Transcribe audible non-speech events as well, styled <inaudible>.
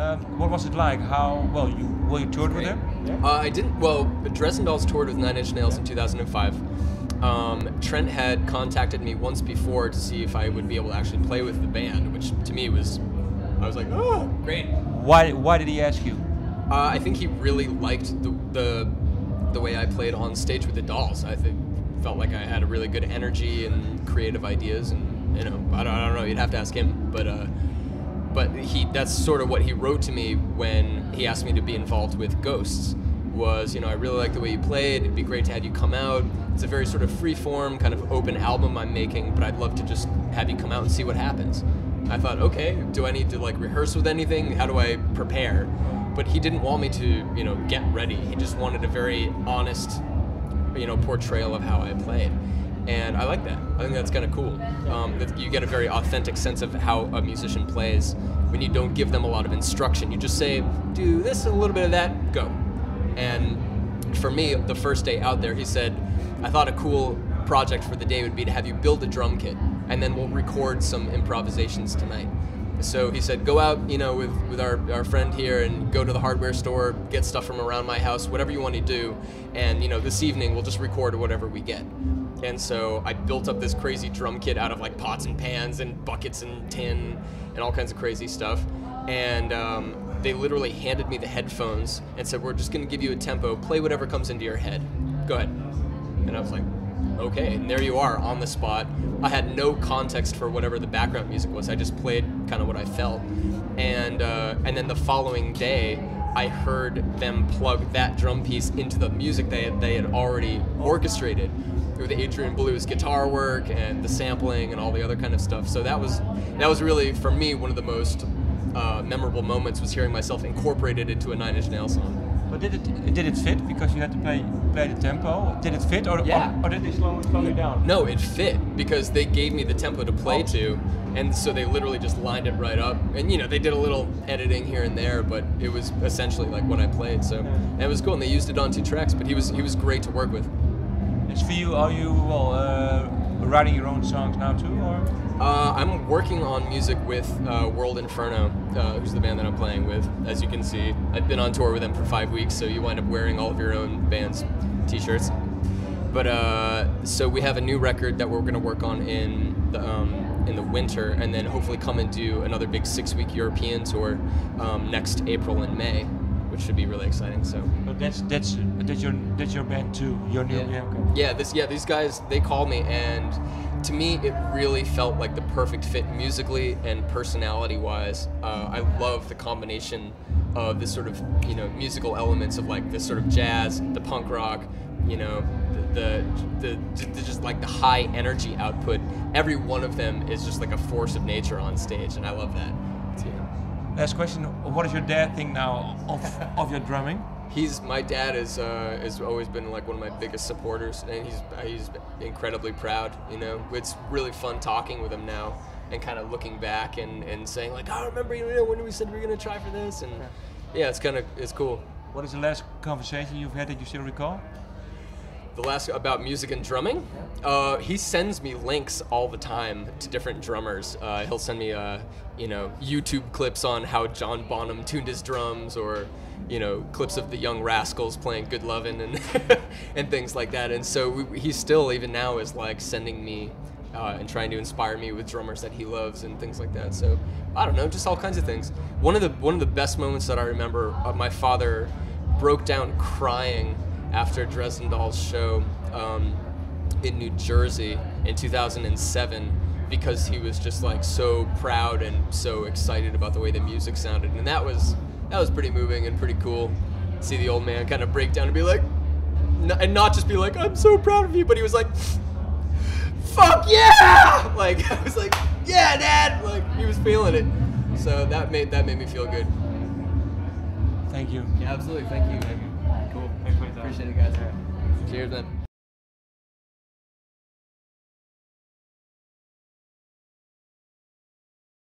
Um, what was it like? How well you well you toured with him? Uh, I didn't. Well, Dresden Dolls toured with Nine Inch Nails in 2005. Um, Trent had contacted me once before to see if I would be able to actually play with the band, which to me was, I was like, oh, great. Why why did he ask you? Uh, I think he really liked the, the the way I played on stage with the Dolls. I think felt like I had a really good energy and creative ideas, and you know, I don't, I don't know. You'd have to ask him, but. Uh, but he that's sort of what he wrote to me when he asked me to be involved with Ghosts was you know I really like the way you played it'd be great to have you come out. It's a very sort of free form kind of open album I'm making but I'd love to just have you come out and see what happens. I thought okay do I need to like rehearse with anything? How do I prepare? But he didn't want me to you know get ready. He just wanted a very honest you know portrayal of how I played and I like that. I think that's kind of cool. Um, that you get a very authentic sense of how a musician plays when you don't give them a lot of instruction. You just say, "Do this, a little bit of that, go." And for me, the first day out there, he said, "I thought a cool project for the day would be to have you build a drum kit, and then we'll record some improvisations tonight." So he said, go out, you know, with, with our, our friend here and go to the hardware store, get stuff from around my house, whatever you want to do. And, you know, this evening we'll just record whatever we get. And so I built up this crazy drum kit out of like pots and pans and buckets and tin and all kinds of crazy stuff. And um, they literally handed me the headphones and said, We're just going to give you a tempo, play whatever comes into your head. Go ahead. And I was like, Okay. And there you are on the spot. I had no context for whatever the background music was. I just played kind of what I felt. And, uh, and then the following day, I heard them plug that drum piece into the music they they had already orchestrated with Adrian Belew's guitar work and the sampling and all the other kind of stuff. So that was that was really for me one of the most uh, memorable moments was hearing myself incorporated into a Nine Inch Nails song. But did it did it fit because you had to play play the tempo? Did it fit or Yeah. or, or did they slow slow you down? No, it fit because they gave me the tempo to play to, and so they literally just lined it right up. And you know, they did a little editing here and there, but it was essentially like what I played. So and it was cool, and they used it on two tracks. But he was he was great to work with. It's for you. Are you well uh, writing your own songs now too, or? Uh, I'm working on music with uh, World Inferno, uh, who's the band that I'm playing with. As you can see, I've been on tour with them for five weeks, so you wind up wearing all of your own band's t-shirts. But uh, so we have a new record that we're going to work on in the um, in the winter, and then hopefully come and do another big six-week European tour um, next April and May, which should be really exciting. So. So that's that's that's your that's your band too. Your new yeah. Yeah, this yeah these guys they called me and to me it really felt like the perfect fit musically and personality wise. Uh, I love the combination of this sort of you know musical elements of like this sort of jazz, the punk rock, you know the, the, the just like the high energy output. Every one of them is just like a force of nature on stage, and I love that. Last question: What does your dad think now of of your drumming? he's my dad is uh, has always been like one of my biggest supporters, and he's he's incredibly proud. You know, it's really fun talking with him now and kind of looking back and, and saying like, I remember you know when we said we were gonna try for this, and yeah, it's kind of it's cool. What is the last conversation you've had that you still recall? The last about music and drumming, uh, he sends me links all the time to different drummers. Uh, he'll send me, uh, you know, YouTube clips on how John Bonham tuned his drums, or you know, clips of the Young Rascals playing "Good Lovin'" and <laughs> and things like that. And so we, he still, even now, is like sending me uh, and trying to inspire me with drummers that he loves and things like that. So I don't know, just all kinds of things. One of the one of the best moments that I remember, uh, my father broke down crying after Dresden Dolls show um, in New Jersey in 2007 because he was just like so proud and so excited about the way the music sounded, and that was that was pretty moving and pretty cool. See the old man kind of break down and be like, and not just be like, I'm so proud of you, but he was like, fuck yeah! <laughs> Like <laughs> I was like, yeah, dad! Like he was feeling it. So that made that made me feel good. Thank you. Yeah, absolutely. Thank you. Thank you. Appreciate it, guys. Cheers, man.